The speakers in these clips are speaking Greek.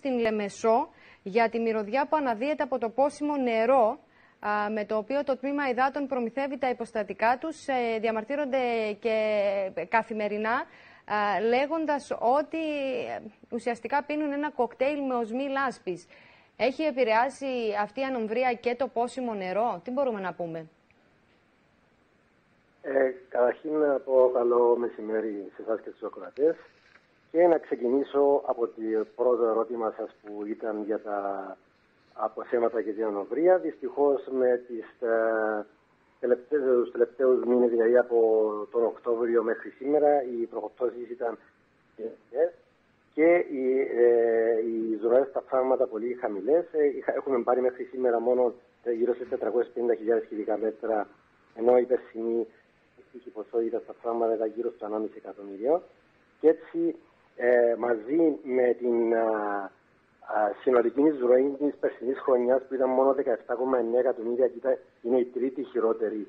στην Λεμεσό για τη μυρωδιά που αναδύεται από το πόσιμο νερό με το οποίο το τμήμα υδάτων προμηθεύει τα υποστατικά τους. Ε, διαμαρτύρονται και καθημερινά λέγοντας ότι ε, ουσιαστικά πίνουν ένα κοκτέιλ με οσμή λάσπης. Έχει επηρεάσει αυτή η ανομβρία και το πόσιμο νερό; Τι μπορούμε να πούμε; Ε, καταρχήν να πω καλό μεσημέρι σε εσάς και στους ακροατές και να ξεκινήσω από το πρώτο ερώτημα σας που ήταν για τα αποθέματα και την ανοβρία. Δυστυχώς με τις ε, τελευταίες, τους τελευταίους μήνες, δηλαδή από τον Οκτώβριο μέχρι σήμερα, οι προχωρήσεις ήταν και οι, ε, οι ζωές στα φάρματα πολύ χαμηλές. Ε, έχουμε πάρει μέχρι σήμερα μόνο γύρω σε 450.000 κυβικά μέτρα, ενώ η περσινή η ποσότητα στα φάρματα ήταν γύρω στο 1,5 εκατομμύριο. Και έτσι ε, μαζί με την α, συνολική εισρωή της περσινής χρονιάς που ήταν μόνο 17,9 εκατομμύρια και ήταν, είναι η τρίτη χειρότερη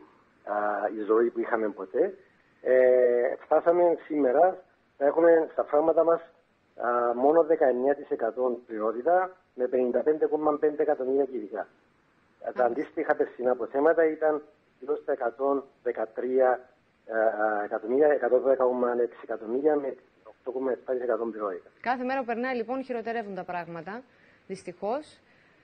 εισρωή που είχαμε ποτέ. Ε, φτάσαμε σήμερα, θα έχουμε στα φράγματα μας μόνο 19% ποιότητα με 55,5 εκατομμύρια κυβικά. Τα αντίστοιχα περσινά αποθέματα ήταν γύρω στα 113 εκατομμύρια, 110,6 εκατομμύρια με 8,7% Κάθε μέρα που περνάει λοιπόν χειροτερεύουν τα πράγματα, δυστυχώς.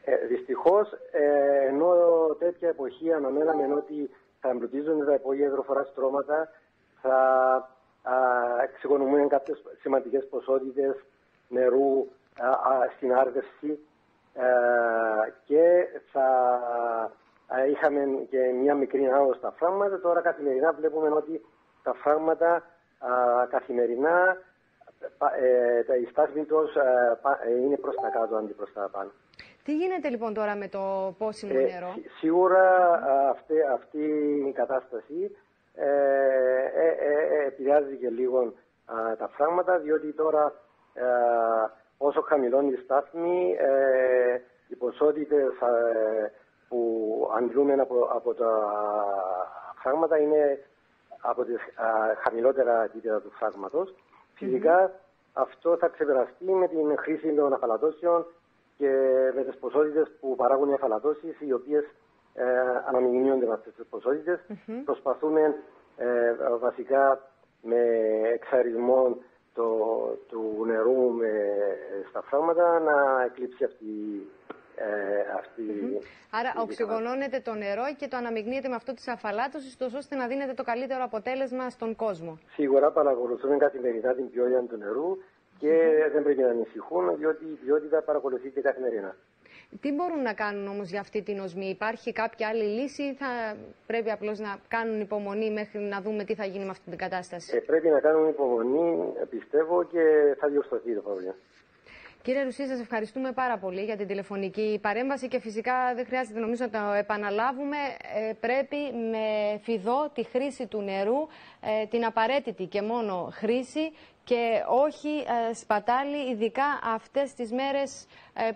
Ε, δυστυχώς, ε, ενώ τέτοια εποχή αναμέναμε ότι θα εμπλουτίζονται τα υπόγεια υδροφορά στρώματα, θα εξοικονομούν κάποιες σημαντικές ποσότητες νερού α, α, στην άρδευση ε, και θα είχαμε και μια μικρή άδο στα φράγματα. Τώρα καθημερινά βλέπουμε ότι τα φράγματα καθημερινά ε, η στάση τους ε, ε, είναι προς τα κάτω αντί προς τα πάνω. Τι γίνεται λοιπόν τώρα με το πόσιμο νερό; σίγουρα αυτή, αυτή η κατάσταση ε, επηρεάζει και λίγο τα φράγματα διότι τώρα όσο χαμηλώνει η στάθμη οι ποσότητες που αντλούμε από, από τα φράγματα είναι από τις χαμηλότερα επίπεδα του φράγματος. Φυσικά αυτό θα ξεπεραστεί με την χρήση των αφαλατώσεων και με τις ποσότητες που παράγουν οι αφαλατώσεις, οι οποίες ε, αναμειγνύονται με αυτές τις ποσότητες. Προσπαθούμε ε, βασικά με εξαρισμό το, του νερού με, στα φράγματα να εκλείψει αυτή ε, αυτή Άρα οξυγονώνεται το νερό και το αναμειγνύεται με αυτό της αφαλάτωσης, ώστε να δίνετε το καλύτερο αποτέλεσμα στον κόσμο. Σίγουρα παρακολουθούμε καθημερινά την ποιότητα του νερού και δεν πρέπει να ανησυχούν, διότι η ποιότητα παρακολουθείται καθημερινά. Τι μπορούν να κάνουν όμως για αυτή την οσμή, Υπάρχει κάποια άλλη λύση ή θα πρέπει απλώς να κάνουν υπομονή μέχρι να δούμε τι θα γίνει με αυτή την κατάσταση; Ε, πρέπει να κάνουν υπομονή, πιστεύω, και θα διορθωθεί το πρόβλημα. Κύριε Ρουσί, σας ευχαριστούμε πάρα πολύ για την τηλεφωνική παρέμβαση και φυσικά δεν χρειάζεται νομίζω να το επαναλάβουμε. Ε, πρέπει με φιδό τη χρήση του νερού, ε, την απαραίτητη και μόνο χρήση και όχι ε, σπατάλη, ειδικά αυτές τις μέρες που